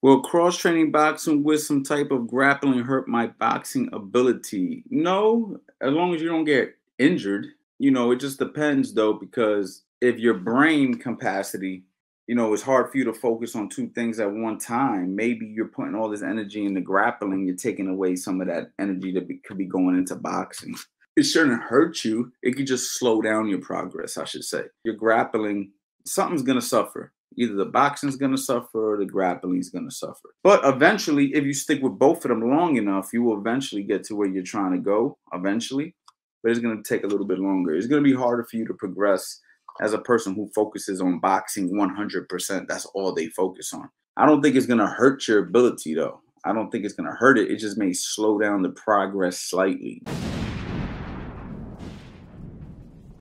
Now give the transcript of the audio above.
Will cross training boxing with some type of grappling hurt my boxing ability? No, as long as you don't get injured. You know, it just depends though, because if your brain capacity, you know, it's hard for you to focus on two things at one time. Maybe you're putting all this energy into grappling, you're taking away some of that energy that be, could be going into boxing. It shouldn't hurt you. It could just slow down your progress, I should say. You're grappling, something's gonna suffer Either the boxing's going to suffer or the grappling's going to suffer. But eventually, if you stick with both of them long enough, you will eventually get to where you're trying to go eventually. But it's going to take a little bit longer. It's going to be harder for you to progress as a person who focuses on boxing 100%. That's all they focus on. I don't think it's going to hurt your ability, though. I don't think it's going to hurt it. It just may slow down the progress slightly.